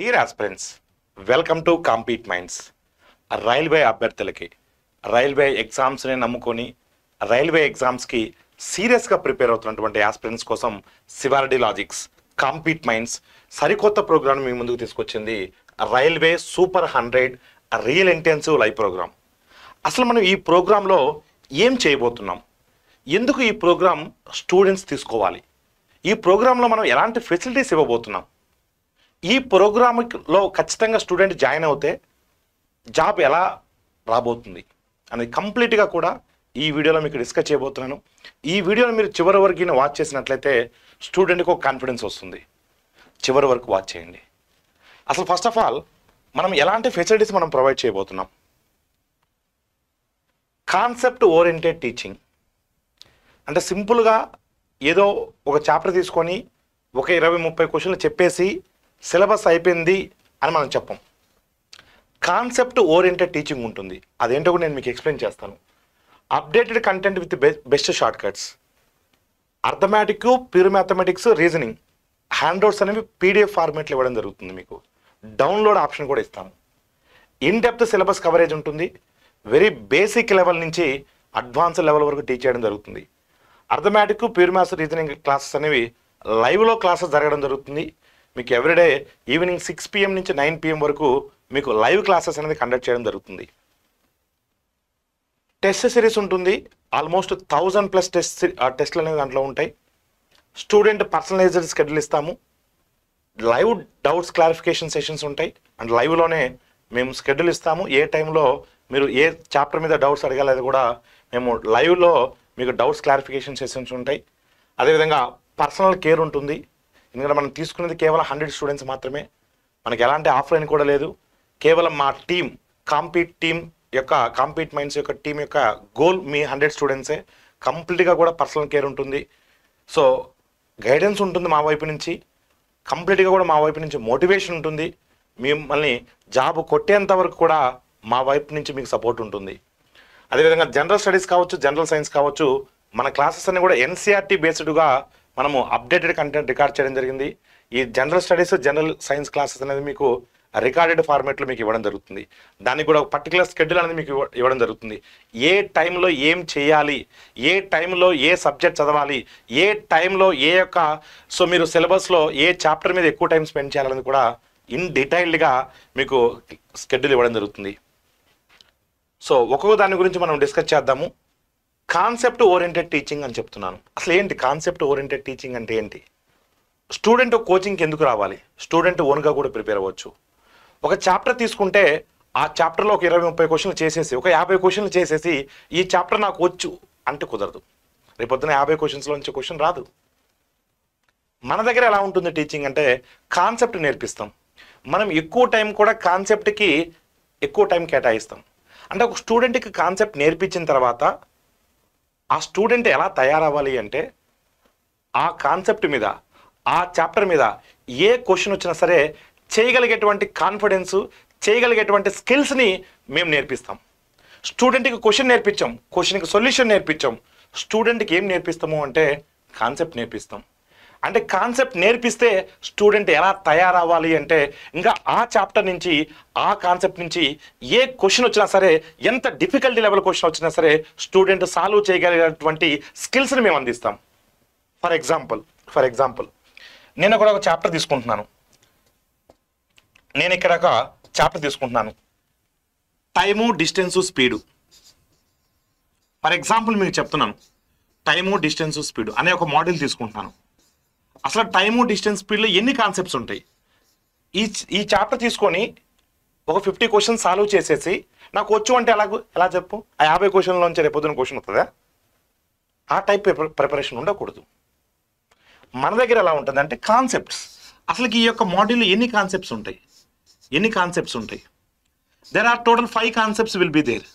Dear aspirants welcome to compete minds railway అభ్యర్థులకి railway ఎగ్జామ్స్ని నమ్ముకొని రైల్వే ఎగ్జామ్స్కి సీరియస్గా ప్రిపేర్ అవుతున్నటువంటి ఆస్పిరెంట్స్ కోసం శివారెడ్డి లాజిక్స్ కాంపీట్ మైండ్స్ సరికొత్త ప్రోగ్రామ్ మీ ముందుకు తీసుకొచ్చింది. Railway super hundred real intensive live program అసలు మనం ఈ ప్రోగ్రాంలో ఏం చేయబోతున్నాం? ఎందుకు ఈ ప్రోగ్రామ్ స్టూడెంట్స్ తీసుకోవాలి? ఈ ప్రోగ్రాంలో మనం ఎలాంటి ఫెసిలిటీస్ ఇవ్వబోతున్నాం? ఈ ప్రోగ్రామ్లో ఖచ్చితంగా స్టూడెంట్ జాయిన్ అవుతే జాబ్ ఎలా రాబోతుంది అనేది కంప్లీట్గా కూడా ఈ వీడియోలో మీకు డిస్కస్ చేయబోతున్నాను. ఈ వీడియోని మీరు చివరి వరకు వాచ్ చేసినట్లయితే స్టూడెంట్కి ఒక కాన్ఫిడెన్స్ వస్తుంది. చివరి వరకు వాచ్ చేయండి. అసలు ఫస్ట్ ఆఫ్ ఆల్ మనం ఎలాంటి ఫెసిలిటీస్ మనం ప్రొవైడ్ చేయబోతున్నాం? కాన్సెప్ట్ ఓరియంటెడ్ టీచింగ్ అంటే సింపుల్గా ఏదో ఒక చాప్టర్ తీసుకొని ఒక ఇరవై ముప్పై క్వశ్చన్లు చెప్పేసి సిలబస్ అయిపోయింది అని మనం చెప్పం. కాన్సెప్ట్ ఓరియంటెడ్ టీచింగ్ ఉంటుంది. అదేంటో కూడా నేను మీకు ఎక్స్ప్లెయిన్ చేస్తాను. Updated content with best short cuts arithmetic pure mathematics reasoning. Handouts అనేవి పీడిఎఫ్ ఫార్మేట్లో ఇవ్వడం జరుగుతుంది మీకు. డౌన్లోడ్ ఆప్షన్ కూడా ఇస్తాము. ఇన్ డెప్త్ సిలబస్ కవరేజ్ ఉంటుంది. వెరీ బేసిక్ లెవెల్ నుంచి అడ్వాన్స్ లెవెల్ వరకు టీచ్ చేయడం జరుగుతుంది. Arithmetic pure maths reasoning classes అనేవి లైవ్లో క్లాసెస్ జరగడం జరుగుతుంది. మీకు ఎవ్రీడే ఈవినింగ్ సిక్స్ పిఎం నుంచి నైన్ పిఎం వరకు మీకు లైవ్ క్లాసెస్ అనేది కండక్ట్ చేయడం జరుగుతుంది. టెస్ట్ సిరీస్ ఉంటుంది. ఆల్మోస్ట్ థౌజండ్ ప్లస్ టెస్ట్ టెస్ట్లు అనేవి దాంట్లో ఉంటాయి. స్టూడెంట్ పర్సనలైజ్డ్ షెడ్యూల్ ఇస్తాము. లైవ్ డౌట్స్ క్లారిఫికేషన్ సెషన్స్ ఉంటాయి. అండ్ లైవ్లోనే మేము షెడ్యూల్ ఇస్తాము. ఏ టైంలో మీరు ఏ చాప్టర్ మీద డౌట్స్ అడగాలనేది కూడా మేము లైవ్లో మీకు డౌట్స్ క్లారిఫికేషన్ సెషన్స్ ఉంటాయి. అదేవిధంగా పర్సనల్ కేర్ ఉంటుంది. ఎందుకంటే మనం తీసుకునేది కేవలం హండ్రెడ్ స్టూడెంట్స్ మాత్రమే. మనకి ఎలాంటి ఆఫ్లైన్ కూడా లేదు. కేవలం మా టీం కాంపీట్ టీం యొక్క కాంపీట్ మైండ్స్ యొక్క టీం యొక్క గోల్ మీ హండ్రెడ్ స్టూడెంట్సే. కంప్లీట్గా కూడా పర్సనల్ కేర్ ఉంటుంది. సో గైడెన్స్ ఉంటుంది మా వైపు నుంచి. కంప్లీట్గా కూడా మా వైపు నుంచి మోటివేషన్ ఉంటుంది. మిమ్మల్ని జాబ్ కొట్టేంత వరకు కూడా మా వైపు నుంచి మీకు సపోర్ట్ ఉంటుంది. అదేవిధంగా జనరల్ స్టడీస్ కావచ్చు జనరల్ సైన్స్ కావచ్చు మన క్లాసెస్ అన్ని కూడా ఎన్సీఆర్టీ బేస్డ్గా మనము అప్డేటెడ్ కంటెంట్ రికార్డ్ చేయడం జరిగింది. ఈ general studies general science classes అనేది మీకు రికార్డెడ్ ఫార్మేట్లో మీకు ఇవ్వడం జరుగుతుంది. దానికి కూడా ఒక పర్టికులర్ స్కెడ్యూల్ అనేది మీకు ఇవ్వడం జరుగుతుంది. ఏ టైంలో ఏం చేయాలి ఏ టైంలో ఏ సబ్జెక్ట్ చదవాలి ఏ టైంలో ఏ యొక్క సో మీరు సిలబస్లో ఏ చాప్టర్ మీద ఎక్కువ టైం స్పెండ్ చేయాలని కూడా ఇన్ డీటెయిల్డ్గా మీకు స్కెడ్యూల్ ఇవ్వడం జరుగుతుంది. సో ఒక్కొక్క దాని గురించి మనం డిస్కస్ చేద్దాము. కాన్సెప్ట్ ఓరియంటెడ్ టీచింగ్ అని చెప్తున్నాను. అసలు ఏంటి కాన్సెప్ట్ ఓరియంటెడ్ టీచింగ్ అంటే ఏంటి? స్టూడెంట్ కోచింగ్కి ఎందుకు రావాలి? స్టూడెంట్ ఓన్గా కూడా ప్రిపేర్ అవ్వచ్చు. ఒక చాప్టర్ తీసుకుంటే ఆ చాప్టర్లో ఒక ఇరవై ముప్పై క్వశ్చన్లు చేసేసి ఒక యాభై క్వశ్చన్లు చేసేసి ఈ చాప్టర్ నాకు వచ్చు అంటే కుదరదు. రేపొద్దున యాభై క్వశ్చన్స్లో నుంచి క్వశ్చన్ రాదు. మన దగ్గర ఎలా ఉంటుంది టీచింగ్ అంటే కాన్సెప్ట్ నేర్పిస్తాం. మనం ఎక్కువ టైం కూడా కాన్సెప్ట్కి ఎక్కువ టైం కేటాయిస్తాం. అంటే ఒక స్టూడెంట్కి కాన్సెప్ట్ నేర్పించిన తర్వాత ఆ స్టూడెంట్ ఎలా తయారవ్వాలి అంటే ఆ కాన్సెప్ట్ మీద ఆ చాప్టర్ మీద ఏ క్వశ్చన్ వచ్చినా సరే చేయగలిగేటువంటి కాన్ఫిడెన్సు చేయగలిగేటువంటి స్కిల్స్ని మేము నేర్పిస్తాం. స్టూడెంట్కి క్వశ్చన్ నేర్పించాం క్వశ్చన్కి సొల్యూషన్ నేర్పించాం. స్టూడెంట్కి ఏం నేర్పిస్తాము అంటే కాన్సెప్ట్ నేర్పిస్తాం. అంటే కాన్సెప్ట్ నేర్పిస్తే స్టూడెంట్ ఎలా తయారవ్వాలి అంటే ఇంకా ఆ చాప్టర్ నుంచి ఆ కాన్సెప్ట్ నుంచి ఏ క్వశ్చన్ వచ్చినా సరే ఎంత డిఫికల్టీ లెవెల్ క్వశ్చన్ వచ్చినా సరే స్టూడెంట్ సాల్వ్ చేయగలిగినటువంటి స్కిల్స్ని మేము అందిస్తాం. ఫర్ ఎగ్జాంపుల్ ఫర్ ఎగ్జాంపుల్ నేను కూడా ఒక చాప్టర్ తీసుకుంటున్నాను. నేను ఇక్కడ ఒక చాప్టర్ తీసుకుంటున్నాను. Time distance speed. For example మీకు చెప్తున్నాను. టైము డిస్టెన్సు స్పీడు అనే ఒక మోడల్ తీసుకుంటున్నాను. అసలు టైము డిస్టెన్స్ స్పీడ్లో ఎన్ని కాన్సెప్ట్స్ ఉంటాయి? ఈ ఈ చాప్టర్ తీసుకొని ఒక ఫిఫ్టీ క్వశ్చన్ సాల్వ్ చేసేసి నాకు వచ్చు అంటే ఎలా ఎలా చెప్పు? ఆ యాభై క్వశ్చన్లోంచి రేపొద్దున క్వశ్చన్ వస్తుందా ఆ టైప్ ప్రిపరేషన్ ఉండకూడదు. మన దగ్గర ఎలా ఉంటుంది అంటే కాన్సెప్ట్స్ అసలు ఈ యొక్క మాడ్యూల్ ఎన్ని కాన్సెప్ట్స్ ఉంటాయి? ఎన్ని కాన్సెప్ట్స్ ఉంటాయి? There are total five concepts will be there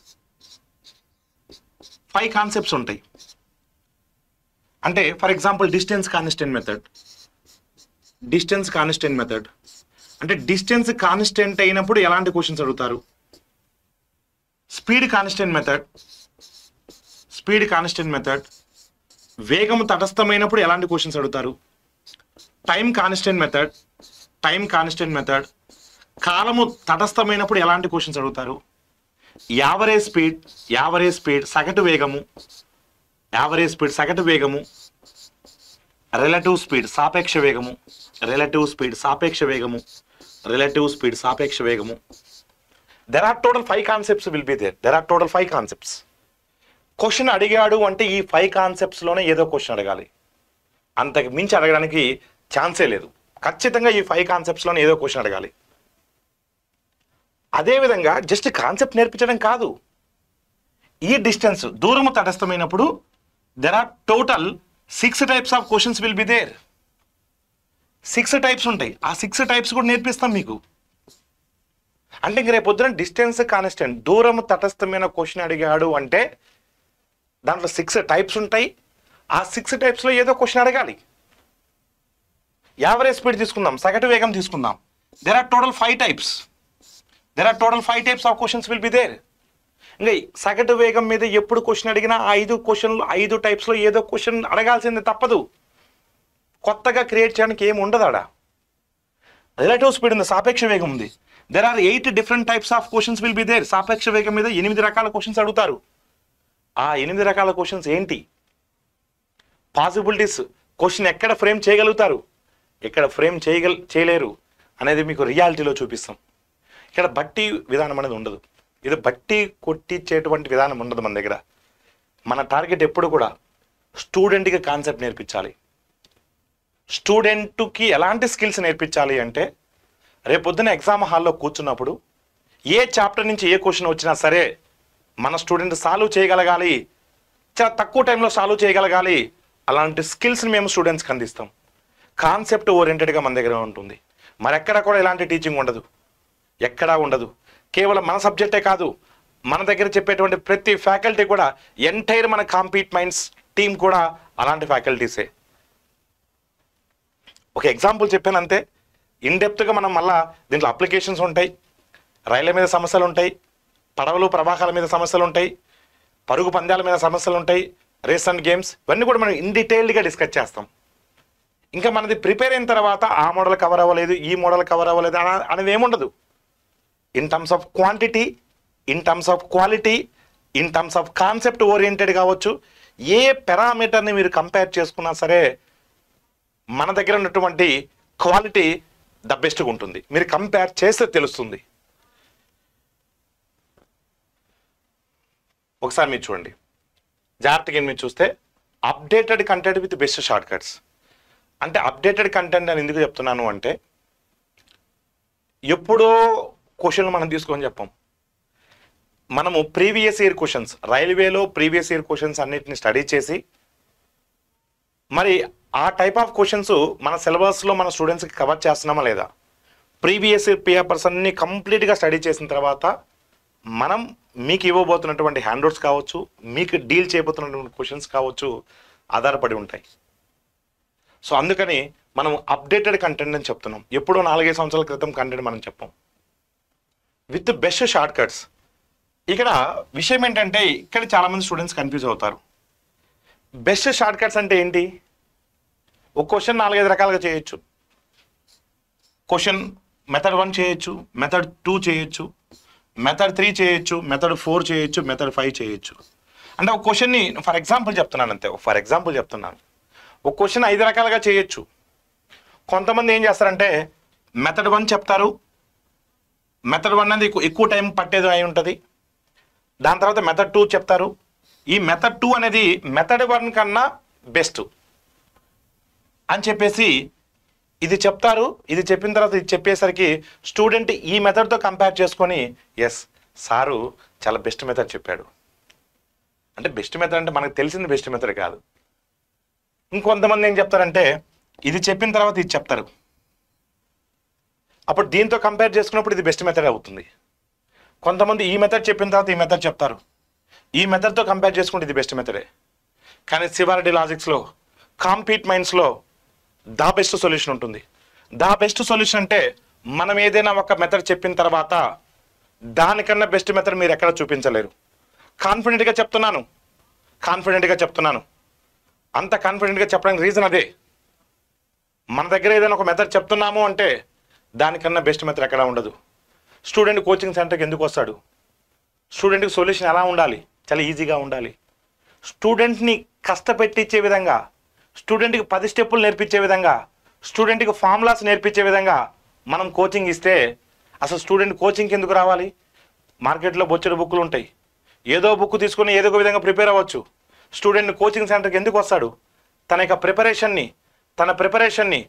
five concepts ఉంటాయి. అంటే for example distance constant method distance constant method అంటే డిస్టెన్స్ కాన్స్టెంట్ అయినప్పుడు ఎలాంటి క్వశ్చన్స్ అడుగుతారు? Speed constant method speed constant method వేగం తటస్థమైనప్పుడు ఎలాంటి క్వశ్చన్స్ అడుగుతారు? Time constant method time constant method కాలము తటస్థమైనప్పుడు ఎలాంటి క్వశ్చన్స్ అడుగుతారు? యావరేజ్ స్పీడ్ యావరేజ్ స్పీడ్ సగటు వేగము. యావరేజ్ స్పీడ్ సగటు వేగము రిలేటివ్ స్పీడ్ సాపేక్ష వేగము రిలేటివ్ స్పీడ్ సాపేక్ష వేగము రిలేటివ్ స్పీడ్ సాపేక్ష వేగము. There are total five concepts will be there there are total five concepts question అడిగాడు అంటే ఈ ఫైవ్ కాన్సెప్ట్స్లోనే ఏదో క్వశ్చన్ అడగాలి. అంతకు మించి అడగడానికి ఛాన్సే లేదు. ఖచ్చితంగా ఈ ఫైవ్ కాన్సెప్ట్స్లోనే ఏదో క్వశ్చన్ అడగాలి. అదేవిధంగా జస్ట్ కాన్సెప్ట్ నేర్పించడం కాదు. ఈ డిస్టెన్స్ దూరము తటస్థమైనప్పుడు there are total six types of questions will be there six types ఉంటాయి. ఆ సిక్స్ టైప్స్ కూడా నేర్పిస్తాం మీకు. అంటే ఇంక రేపు పొద్దున డిస్టెన్స్ కాన్స్టెంట్ దూరం తటస్థమైన క్వశ్చన్ అడిగాడు అంటే దాంట్లో సిక్స్ టైప్స్ ఉంటాయి. ఆ సిక్స్ టైప్స్లో ఏదో క్వశ్చన్ అడగాలి. యావరేజ్ స్పీడ్ తీసుకుందాం. సగటు వేగం తీసుకుందాం. There are total five types there are total five types of questions will be there ఇంకా సగటు వేగం మీద ఎప్పుడు క్వశ్చన్ అడిగినా ఐదు క్వశ్చన్లు ఐదు టైప్స్లో ఏదో క్వశ్చన్ అడగాల్సిందే తప్పదు. కొత్తగా క్రియేట్ చేయడానికి ఏమి ఉండదు ఆడ. రిలేటివ్ స్పీడ్ ఉంది సాపేక్ష వేగం ఉంది. There are eight different types of questions will be there సాపేక్ష వేగం మీద ఎనిమిది రకాల క్వశ్చన్స్ అడుగుతారు. ఆ ఎనిమిది రకాల క్వశ్చన్స్ ఏంటి? పాసిబిలిటీస్ క్వశ్చన్ ఎక్కడ ఫ్రేమ్ చేయగలుగుతారు? ఎక్కడ ఫ్రేమ్ చేయగల చేయలేరు అనేది మీకు రియాలిటీలో చూపిస్తాం. ఇక్కడ బట్టి విధానం అనేది ఉండదు. ఇది బట్టి కొట్టించేటువంటి విధానం ఉండదు మన దగ్గర. మన టార్గెట్ ఎప్పుడు కూడా స్టూడెంట్కి కాన్సెప్ట్ నేర్పించాలి. స్టూడెంట్కి ఎలాంటి స్కిల్స్ నేర్పించాలి అంటే రేపొద్దున ఎగ్జామ్ హాల్లో కూర్చున్నప్పుడు ఏ చాప్టర్ నుంచి ఏ క్వశ్చన్ వచ్చినా సరే మన స్టూడెంట్ సాల్వ్ చేయగలగాలి. చాలా తక్కువ టైంలో సాల్వ్ చేయగలగాలి. అలాంటి స్కిల్స్ని మేము స్టూడెంట్స్కి అందిస్తాం. కాన్సెప్ట్ ఓరియంటెడ్గా మన దగ్గర ఉంటుంది. మరెక్కడ కూడా ఇలాంటి టీచింగ్ ఉండదు. ఎక్కడా ఉండదు. కేవలం మన సబ్జెక్టే కాదు మన దగ్గర చెప్పేటువంటి ప్రతి ఫ్యాకల్టీ కూడా ఎంటైర్ మన కాంపీట్ మైండ్స్ టీం కూడా అలాంటి ఫ్యాకల్టీసే. ఒక ఎగ్జాంపుల్ చెప్పాను అంతే ఇన్డెప్త్గా మనం మళ్ళా దీంట్లో అప్లికేషన్స్ ఉంటాయి రైళ్ళ మీద సమస్యలు ఉంటాయి పడవలు ప్రవాహాల మీద సమస్యలు ఉంటాయి పరుగు పందాల మీద సమస్యలు ఉంటాయి రేస్ అండ్ గేమ్స్ ఇవన్నీ కూడా మనం ఇన్ డీటెయిల్డ్గా డిస్కస్ చేస్తాం. ఇంకా మనది ప్రిపేర్ అయిన తర్వాత ఆ మోడల్ కవర్ అవ్వలేదు ఈ మోడల్ కవర్ అవ్వలేదు అనేది ఏముండదు. In terms of quantity in terms of quality in terms of concept oriented కావచ్చు. ఏ పెరామీటర్ని మీరు కంపేర్ చేసుకున్నా సరే మన దగ్గర ఉన్నటువంటి క్వాలిటీ ద బెస్ట్గా ఉంటుంది. మీరు కంపేర్ చేస్తే తెలుస్తుంది. ఒకసారి మీరు చూడండి. జాగ్రత్తగా మీరు చూస్తే updated content with best short cuts అంటే అప్డేటెడ్ కంటెంట్ అని ఎందుకు చెప్తున్నాను అంటే ఎప్పుడో క్వశ్చన్లు మనం తీసుకొని చెప్పాం. మనము ప్రీవియస్ ఇయర్ క్వశ్చన్స్ రైల్వేలో ప్రీవియస్ ఇయర్ క్వశ్చన్స్ అన్నిటిని స్టడీ చేసి మరి ఆ టైప్ ఆఫ్ క్వశ్చన్స్ మన సిలబస్లో మన స్టూడెంట్స్కి కవర్ చేస్తున్నామా లేదా? ప్రీవియస్ ఇయర్ పేపర్స్ అన్ని కంప్లీట్గా స్టడీ చేసిన తర్వాత మనం మీకు ఇవ్వబోతున్నటువంటి హ్యాండ్అవుట్స్ కావచ్చు మీకు డీల్ చేయబోతున్నటువంటి క్వశ్చన్స్ కావచ్చు ఆధారపడి ఉంటాయి. సో అందుకని మనం అప్డేటెడ్ కంటెంట్ అని చెప్తున్నాం. ఎప్పుడో నాలుగైదు సంవత్సరాల క్రితం కంటెంట్ మనం చెప్పాం. విత్ బెస్ట్ షార్ట్ కట్స్ ఇక్కడ విషయం ఏంటంటే ఇక్కడ చాలామంది స్టూడెంట్స్ కన్ఫ్యూజ్ అవుతారు. బెస్ట్ షార్ట్ కట్స్ అంటే ఏంటి? ఒక క్వశ్చన్ నాలుగైదు రకాలుగా చేయొచ్చు. క్వశ్చన్ మెథడ్ వన్ చేయొచ్చు మెథడ్ టూ చేయొచ్చు మెథడ్ త్రీ చేయొచ్చు మెథడ్ ఫోర్ చేయొచ్చు మెథడ్ ఫైవ్ చేయొచ్చు. అంటే ఒక క్వశ్చన్ని ఫర్ ఎగ్జాంపుల్ చెప్తున్నాను అంతే ఫర్ ఎగ్జాంపుల్ చెప్తున్నాను. ఒక క్వశ్చన్ ఐదు రకాలుగా చేయొచ్చు. కొంతమంది ఏం చేస్తారంటే మెథడ్ వన్ చెప్తారు మెథడ్ వన్ అనేది ఎక్కువ- టైం పట్టేది అయి ఉంటుంది. దాని తర్వాత మెథడ్ టూ చెప్తారు. ఈ మెథడ్ టూ అనేది మెథడ్ వన్ కన్నా బెస్ట్ అని చెప్పేసి ఇది చెప్తారు. ఇది చెప్పిన తర్వాత ఇది చెప్పేసరికి స్టూడెంట్ ఈ మెథడ్తో కంపేర్ చేసుకొని ఎస్ సారు చాలా బెస్ట్ మెథడ్ చెప్పాడు. అంటే బెస్ట్ మెథడ్ అంటే మనకు తెలిసింది బెస్ట్ మెథడ్ కాదు. ఇంకొంతమంది ఏం చెప్తారంటే ఇది చెప్పిన తర్వాత ఇది చెప్తారు. అప్పుడు దీంతో కంపేర్ చేసుకున్నప్పుడు ఇది బెస్ట్ మెథడ్ అవుతుంది. కొంతమంది ఈ మెథడ్ చెప్పిన తర్వాత ఈ మెథడ్ చెప్తారు. ఈ మెథడ్తో కంపేర్ చేసుకుంటే ఇది బెస్ట్ మెథడే కానీ సివారిటీ లాజిక్స్లో కాంపీట్ మైండ్స్లో దా బెస్ట్ సొల్యూషన్ ఉంటుంది. దా బెస్ట్ సొల్యూషన్ అంటే మనం ఏదైనా ఒక మెథడ్ చెప్పిన తర్వాత దానికన్నా బెస్ట్ మెథడ్ మీరు ఎక్కడ చూపించలేరు. కాన్ఫిడెంట్గా చెప్తున్నాను. కాన్ఫిడెంట్గా చెప్తున్నాను. అంత కాన్ఫిడెంట్గా చెప్పడానికి రీజన్ అదే. మన దగ్గర ఏదైనా ఒక మెథడ్ చెప్తున్నాము అంటే దానికన్నా బెస్ట్ మెథడ్ ఎక్కడా ఉండదు. స్టూడెంట్ కోచింగ్ సెంటర్కి ఎందుకు వస్తాడు? స్టూడెంట్కి సొల్యూషన్ ఎలా ఉండాలి? చాలా ఈజీగా ఉండాలి. స్టూడెంట్ని కష్టపెట్టించే విధంగా స్టూడెంట్కి పది స్టెప్పులు నేర్పించే విధంగా స్టూడెంట్కి ఫార్ములాస్ నేర్పించే విధంగా మనం కోచింగ్ ఇస్తే అసలు స్టూడెంట్ కోచింగ్కి ఎందుకు రావాలి? మార్కెట్లో బొచ్చడి బుక్కులు ఉంటాయి. ఏదో బుక్ తీసుకొని ఏదో ఒక విధంగా ప్రిపేర్ అవ్వచ్చు. స్టూడెంట్ కోచింగ్ సెంటర్కి ఎందుకు వస్తాడు? తన యొక్క ప్రిపరేషన్ని తన ప్రిపరేషన్ని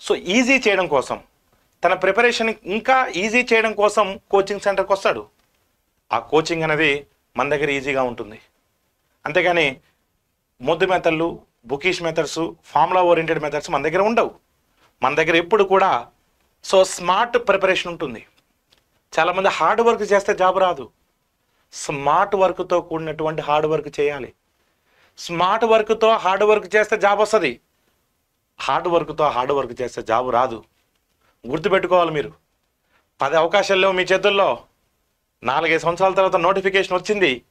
సో ఈజీ చేయడం కోసం తన ప్రిపరేషన్ ఇంకా ఈజీ చేయడం కోసం కోచింగ్ సెంటర్కి వస్తాడు. ఆ కోచింగ్ అనేది మన దగ్గర ఈజీగా ఉంటుంది. అంతేగాని ముద్దు మెథడ్లు bookish methods formula oriented methods మన దగ్గర ఉండవు. మన దగ్గర ఎప్పుడు కూడా సో స్మార్ట్ ప్రిపరేషన్ ఉంటుంది. చాలామంది హార్డ్ వర్క్ చేస్తే జాబ్ రాదు. స్మార్ట్ వర్క్తో కూడినటువంటి హార్డ్ వర్క్ చేయాలి. స్మార్ట్ వర్క్తో హార్డ్ వర్క్ చేస్తే జాబ్ వస్తుంది. హార్డ్ వర్క్తో హార్డ్ వర్క్ చేస్తే జాబ్ రాదు. గుర్తుపెట్టుకోవాలి మీరు. పది అవకాశాలు లేవు మీ చేతుల్లో. నాలుగైదు సంవత్సరాల తర్వాత నోటిఫికేషన్ వచ్చింది.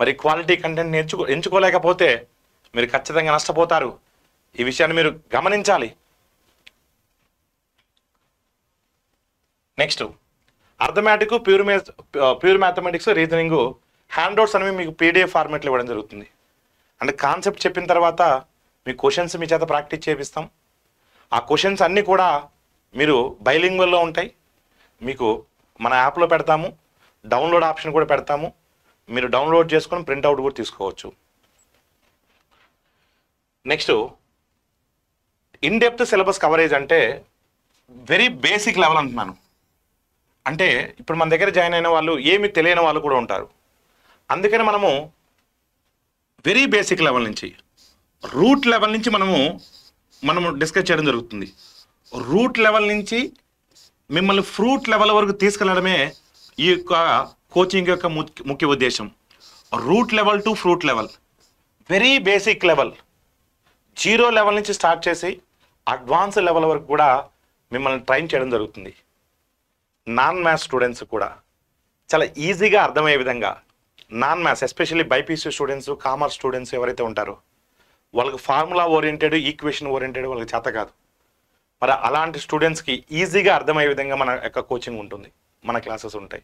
మరి క్వాలిటీ కంటెంట్ నేర్చుకో ఎంచుకోలేకపోతే మీరు ఖచ్చితంగా నష్టపోతారు. ఈ విషయాన్ని మీరు గమనించాలి. నెక్స్ట్ అర్థమెటిక్ ప్యూర్ మే pure mathematics reasoning handouts అనేవి మీకు పీడిఎఫ్ ఫార్మాట్లో ఇవ్వడం జరుగుతుంది. అంటే కాన్సెప్ట్ చెప్పిన తర్వాత మీ క్వశ్చన్స్ మీ చేత ప్రాక్టీస్ చేపిస్తాం. ఆ క్వశ్చన్స్ అన్నీ కూడా మీరు బైలింగ్వల్లో ఉంటాయి. మీకు మన యాప్లో పెడతాము. డౌన్లోడ్ ఆప్షన్ కూడా పెడతాము. మీరు డౌన్లోడ్ చేసుకొని ప్రింట్అవుట్ కూడా తీసుకోవచ్చు. Next in depth syllabus coverage అంటే వెరీ బేసిక్ లెవెల్ అంటున్నాను. అంటే ఇప్పుడు మన దగ్గర జాయిన్ అయిన వాళ్ళు ఏమి తెలియని వాళ్ళు కూడా ఉంటారు. అందుకని మనము వెరీ బేసిక్ లెవెల్ నుంచి రూట్ లెవెల్ నుంచి మనము మనము డిస్కస్ చేయడం జరుగుతుంది. రూట్ లెవెల్ నుంచి మిమ్మల్ని ఫ్రూట్ లెవెల్ వరకు తీసుకెళ్ళడమే ఈ యొక్క కోచింగ్ యొక్క ముఖ్య ముఖ్య ఉద్దేశం. Root level to fruit level. Very basic level. Zero level నుంచి స్టార్ట్ చేసి అడ్వాన్స్ లెవెల్ వరకు కూడా మిమ్మల్ని ట్రైన్ చేయడం జరుగుతుంది. నాన్ మ్యాథ్స్ స్టూడెంట్స్ కూడా. చాలా ఈజీగా అర్థమయ్యే విధంగా non maths especially BiPC students commerce students ఎవరైతే ఉంటారో వాళ్ళకి ఫార్ములా ఓరియంటెడ్ ఈక్వేషన్ ఓరియంటెడ్ వాళ్ళకి చేత కాదు. మరి అలాంటి స్టూడెంట్స్కి ఈజీగా అర్థమయ్యే విధంగా మన యొక్క కోచింగ్ ఉంటుంది. మన క్లాసెస్ ఉంటాయి.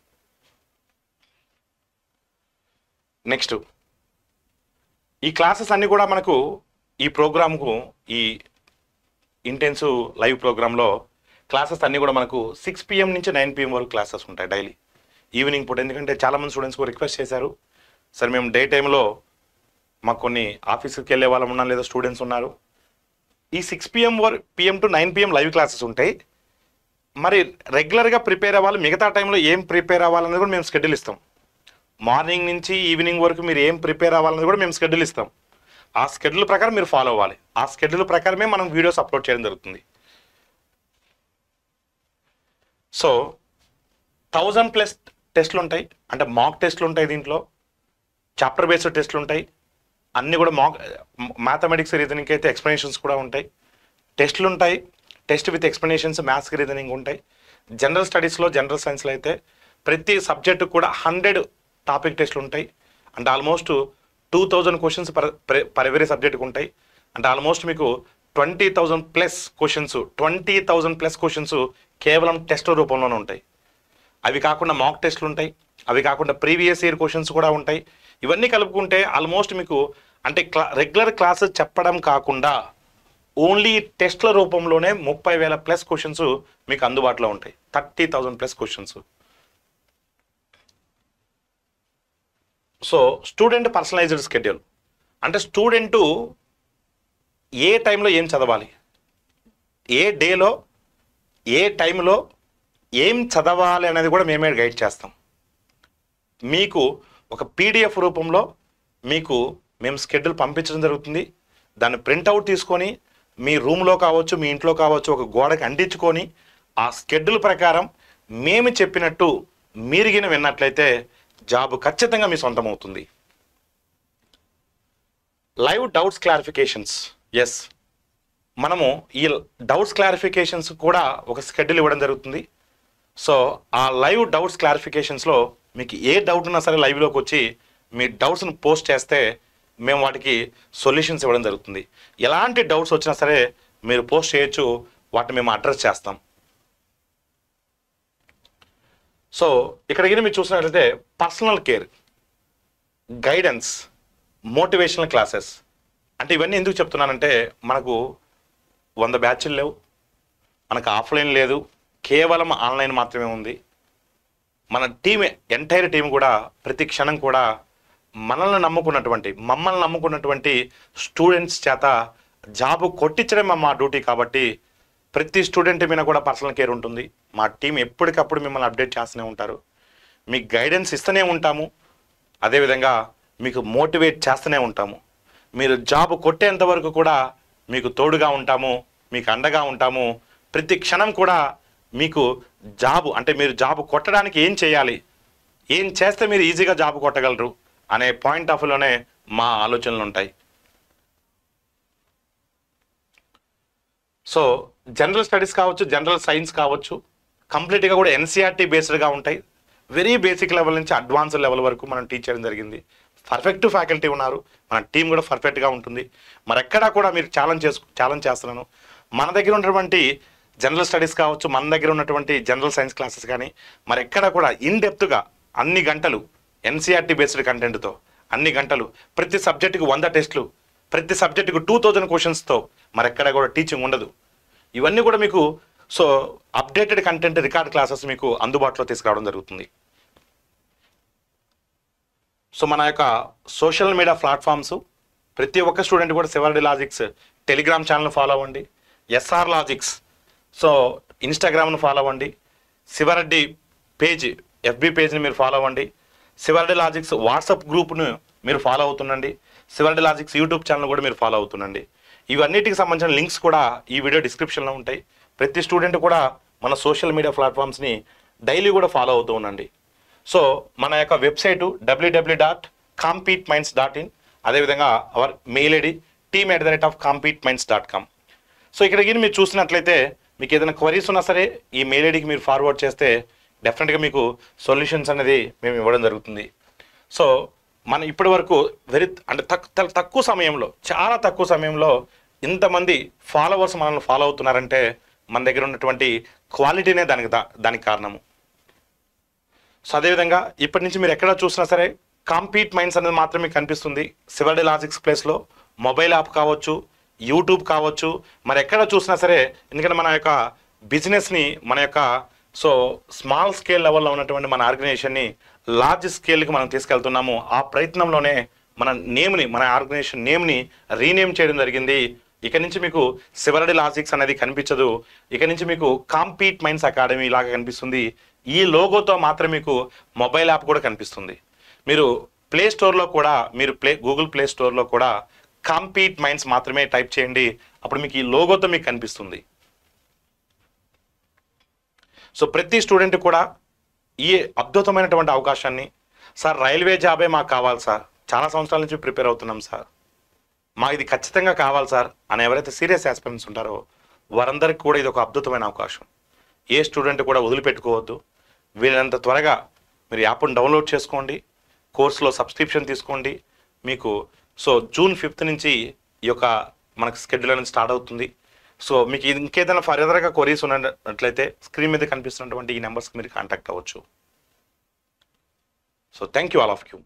నెక్స్ట్ ఈ క్లాసెస్ అన్నీ కూడా మనకు ఈ ప్రోగ్రామ్కు ఈ ఇంటెన్సివ్ లైవ్ ప్రోగ్రాంలో క్లాసెస్ అన్నీ కూడా మనకు సిక్స్ పిఎం నుంచి నైన్ పిఎం వరకు క్లాసెస్ ఉంటాయి డైలీ ఈవినింగ్ పూట. ఎందుకంటే చాలామంది స్టూడెంట్స్ కూడా రిక్వెస్ట్ చేశారు. సరే మేము డే టైంలో మాకు కొన్ని ఆఫీస్కి వెళ్ళే వాళ్ళం ఉన్నాం లేదా స్టూడెంట్స్ ఉన్నారు. ఈ six PM or PM to nine PM live classes ఉంటాయి మరి రెగ్యులర్గా ప్రిపేర్ అవ్వాలి మిగతా టైంలో ఏం ప్రిపేర్ అవ్వాలనేది కూడా మేము షెడ్యూల్ ఇస్తాం. మార్నింగ్ నుంచి ఈవినింగ్ వరకు మీరు ఏం ప్రిపేర్ అవ్వాలనేది కూడా మేము షెడ్యూల్ ఇస్తాం. ఆ షెడ్యూల్ ప్రకారం మీరు ఫాలో అవ్వాలి. ఆ షెడ్యూల్ ప్రకారమే మనం వీడియోస్ అప్లోడ్ చేయడం జరుగుతుంది. సో థౌజండ్ ప్లస్ టెస్ట్లు ఉంటాయి. అంటే మాక్ టెస్ట్లు ఉంటాయి దీంట్లో. చాప్టర్ బేస్డ్ టెస్ట్లు ఉంటాయి. అన్నీ కూడా మాక్ మ్యాథమెటిక్స్ రీజనింగ్కి అయితే ఎక్స్ప్లెనేషన్స్ కూడా ఉంటాయి. టెస్ట్లు ఉంటాయి. Test with explanations maths reasoning ఉంటాయి. జనరల్ స్టడీస్లో జనరల్ సైన్స్లో అయితే ప్రతి సబ్జెక్టు కూడా హండ్రెడ్ టాపిక్ టెస్ట్లు ఉంటాయి. అంటే almost two thousand questions per per every ఉంటాయి. అంటే ఆల్మోస్ట్ మీకు twenty thousand plus questions twenty thousand plus questions కేవలం టెస్ట్ రూపంలోనే ఉంటాయి. అవి కాకుండా మాక్ టెస్ట్లు ఉంటాయి. అవి కాకుండా ప్రీవియస్ ఇయర్ క్వశ్చన్స్ కూడా ఉంటాయి. ఇవన్నీ కలుపుకుంటే ఆల్మోస్ట్ మీకు అంటే క్లా రెగ్యులర్ క్లాసెస్ చెప్పడం కాకుండా ఓన్లీ టెస్ట్ల రూపంలోనే ముప్పై వేల ప్లస్ క్వశ్చన్స్ మీకు అందుబాటులో ఉంటాయి. Thirty thousand plus questions so student personalized schedule అంటే స్టూడెంటు ఏ టైంలో ఏం చదవాలి? ఏ డేలో ఏ టైంలో ఏం చదవాలి అనేది కూడా మేమే గైడ్ చేస్తాం. మీకు ఒక పీడిఎఫ్ రూపంలో మీకు మేము స్కెడ్యూల్ పంపించడం జరుగుతుంది. దాన్ని ప్రింట్అవుట్ తీసుకొని మీ రూమ్లో కావచ్చు మీ ఇంట్లో కావచ్చు ఒక గోడకి అంటించుకొని ఆ స్కెడ్యూల్ ప్రకారం మేము చెప్పినట్టు మీరిగిన విన్నట్లయితే జాబ్ ఖచ్చితంగా మీ సొంతం అవుతుంది లైవ్ డౌట్స్ క్లారిఫికేషన్స్ ఎస్ మనము ఈ డౌట్స్ క్లారిఫికేషన్స్ కూడా ఒక స్కెడ్యూల్ ఇవ్వడం జరుగుతుంది. సో ఆ లైవ్ డౌట్స్ క్లారిఫికేషన్స్లో మీకు ఏ డౌట్ ఉన్నా సరే లైవ్లోకి వచ్చి మీ డౌట్స్ని పోస్ట్ చేస్తే మేము వాటికి సొల్యూషన్స్ ఇవ్వడం జరుగుతుంది. ఎలాంటి డౌట్స్ వచ్చినా సరే మీరు పోస్ట్ చేయొచ్చు వాటిని మేము అడ్రస్ చేస్తాం. సో ఇక్కడికి మీరు చూసినట్లయితే personal care guidance motivational classes అంటే ఇవన్నీ ఎందుకు చెప్తున్నానంటే మనకు వంద బ్యాచ్లు లేవు మనకు ఆఫ్లైన్ లేదు కేవలం ఆన్లైన్ మాత్రమే ఉంది. మన టీం ఎంటైర్ టీం కూడా ప్రతి క్షణం కూడా మనల్ని నమ్ముకున్నటువంటి మమ్మల్ని నమ్ముకున్నటువంటి స్టూడెంట్స్ చేత జాబ్ కొట్టించడమే మా డ్యూటీ కాబట్టి ప్రతి స్టూడెంట్ మీద కూడా పర్సనల్ కేర్ ఉంటుంది. మా టీం ఎప్పటికప్పుడు మిమ్మల్ని అప్డేట్ చేస్తూనే ఉంటారు. మీకు గైడెన్స్ ఇస్తూనే ఉంటాము. అదేవిధంగా మీకు మోటివేట్ చేస్తూనే ఉంటాము. మీరు జాబ్ కొట్టేంత వరకు కూడా మీకు తోడుగా ఉంటాము మీకు అండగా ఉంటాము. ప్రతి క్షణం కూడా మీకు జాబ్ అంటే మీరు జాబ్ కొట్టడానికి ఏం చేయాలి? ఏం చేస్తే మీరు ఈజీగా జాబ్ కొట్టగలరు? అనే పాయింట్ ఆఫ్ వ్యూలోనే మా ఆలోచనలు ఉంటాయి. సో జనరల్ స్టడీస్ కావచ్చు జనరల్ సైన్స్ కావచ్చు కంప్లీట్గా కూడా ఎన్సీఆర్టీ బేస్డ్గా ఉంటాయి. వెరీ బేసిక్ లెవెల్ నుంచి అడ్వాన్స్ లెవెల్ వరకు మనం టీచ్ చేయడం జరిగింది. పర్ఫెక్ట్ ఫ్యాకల్టీ ఉన్నారు. మన టీం కూడా పర్ఫెక్ట్గా ఉంటుంది. మరి ఎక్కడా కూడా మీరు ఛాలెంజ్ చేసు ఛాలెంజ్ చేస్తున్నాను. మన దగ్గర ఉన్నటువంటి జనరల్ స్టడీస్ కావచ్చు మన దగ్గర ఉన్నటువంటి జనరల్ సైన్స్ క్లాసెస్ కానీ మరి ఎక్కడ కూడా ఇన్ డెప్త్గా అన్ని గంటలు ఎన్సీఆర్టీ బేస్డ్ కంటెంట్తో అన్ని గంటలు ప్రతి సబ్జెక్టుకు వంద టెస్టులు ప్రతి సబ్జెక్టుకు టూ థౌజండ్ క్వశ్చన్స్తో మరి ఎక్కడ కూడా టీచింగ్ ఉండదు. ఇవన్నీ కూడా మీకు so updated content record classes మీకు అందుబాటులో తీసుకురావడం జరుగుతుంది. సో మన యొక్క సోషల్ మీడియా ప్లాట్ఫామ్స్ ప్రతి ఒక్క స్టూడెంట్ కూడా Sivareddy logics telegram channel follow అవ్వండి. ఎస్ఆర్ లాజిక్స్ సో ఇన్స్టాగ్రామ్ను ఫాలో అవ్వండి. శివరెడ్డి పేజ్ ఎఫ్బి పేజ్ని మీరు ఫాలో అవ్వండి. శివరెడ్డి లాజిక్స్ వాట్సాప్ గ్రూప్ను మీరు ఫాలో అవుతుండండి. శివరెడ్డి లాజిక్స్ యూట్యూబ్ ఛానల్ కూడా మీరు ఫాలో అవుతుండండి. ఇవన్నిటికి సంబంధించిన లింక్స్ కూడా ఈ వీడియో డిస్క్రిప్షన్లో ఉంటాయి. ప్రతి స్టూడెంట్ కూడా మన సోషల్ మీడియా ప్లాట్ఫామ్స్ని డైలీ కూడా ఫాలో అవుతూ ఉండండి. సో మన యొక్క website WWW dot compete minds dot in అదేవిధంగా our mail ID team at the rate of compete minds dot com so ఇక్కడికి మీరు చూసినట్లయితే మీకు ఏదైనా క్వరీస్ ఉన్నా సరే ఈ మెయిల్ ఐడికి మీరు ఫార్వర్డ్ చేస్తే డెఫినెట్గా మీకు సొల్యూషన్స్ అనేది మేము ఇవ్వడం జరుగుతుంది. సో మన ఇప్పటి వరకు వెరీ అంటే తక్కువ సమయంలో చాలా తక్కువ సమయంలో ఇంతమంది ఫాలోవర్స్ మనల్ని ఫాలో అవుతున్నారంటే మన దగ్గర ఉన్నటువంటి క్వాలిటీనే దానికి దా దానికి కారణము. సో అదేవిధంగా ఇప్పటి నుంచి మీరు ఎక్కడ చూసినా సరే కాంపీట్ మైండ్స్ అనేది మాత్రమే కనిపిస్తుంది. శివడి లాజిక్స్ ప్లేస్లో మొబైల్ యాప్ కావచ్చు యూట్యూబ్ కావచ్చు మరి ఎక్కడ చూసినా సరే ఎందుకంటే మన యొక్క బిజినెస్ని మన యొక్క సో స్మాల్ స్కేల్ లెవెల్లో ఉన్నటువంటి మన ఆర్గనైజేషన్ని లార్జ్ స్కేల్కి మనం తీసుకెళ్తున్నాము. ఆ ప్రయత్నంలోనే మన నేమ్ని మన ఆర్గనైజేషన్ నేమ్ని రీనేమ్ చేయడం జరిగింది. ఇక నుంచి మీకు శివరడి లాజిక్స్ అనేది కనిపించదు. ఇక నుంచి మీకు కాంపీట్ మైండ్స్ అకాడమీ లాగా కనిపిస్తుంది. ఈ లోగోతో మాత్రం మీకు మొబైల్ యాప్ కూడా కనిపిస్తుంది. మీరు ప్లే స్టోర్లో కూడా మీరు ప్లే గూగుల్ ప్లే స్టోర్లో కూడా కాంపీట్ మైండ్స్ మాత్రమే టైప్ చేయండి. అప్పుడు మీకు ఈ లోగోతో మీకు కనిపిస్తుంది. సో ప్రతి స్టూడెంట్ కూడా ఈ అద్భుతమైనటువంటి అవకాశాన్ని సార్ రైల్వే జాబే మాకు కావాలి సార్. చాలా సంవత్సరాల నుంచి ప్రిపేర్ అవుతున్నాం సార్. మాకు ఇది ఖచ్చితంగా కావాలి సార్ అని ఎవరైతే సీరియస్ ఆస్పిరెంట్స్ ఉంటారో వారందరికీ కూడా ఇది ఒక అద్భుతమైన అవకాశం. ఏ స్టూడెంట్ కూడా వదిలిపెట్టుకోవద్దు. వీళ్ళంత త్వరగా మీరు యాప్ను డౌన్లోడ్ చేసుకోండి. కోర్సులో సబ్స్క్రిప్షన్ తీసుకోండి. మీకు సో జూన్ ఫిఫ్త్ నుంచి ఈ యొక్క మనకు స్కెడ్యూల్ అనేది స్టార్ట్ అవుతుంది. సో మీకు ఇది ఇంకేదైనా ఫర్దర్గా కొరీస్ ఉన్నట్లయితే స్క్రీన్ మీద కనిపిస్తున్నటువంటి ఈ నెంబర్స్కి మీరు కాంటాక్ట్ అవ్వచ్చు. So thank you all of you